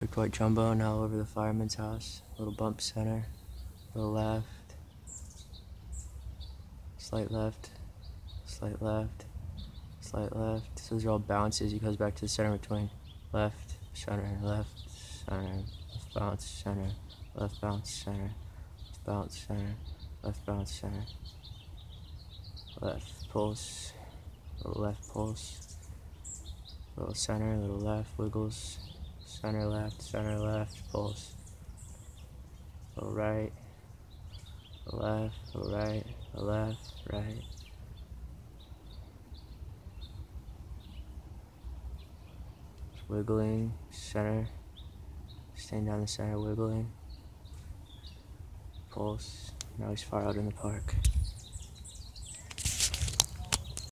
Big jumbo now over the fireman's house. Little bump center. Little left. Slight left. Slight left. Slight left. So those are all bounces. He goes back to the center between left, center, left, center, left bounce, center, left bounce, center, left bounce, center, left bounce, center. Left pulse. Little left pulse. Little center, little left wiggles. Center left, center left, pulse. Little right. Little left, little right, little left, right. Wiggling, center. Staying down the center, wiggling. Pulse. Now he's far out in the park.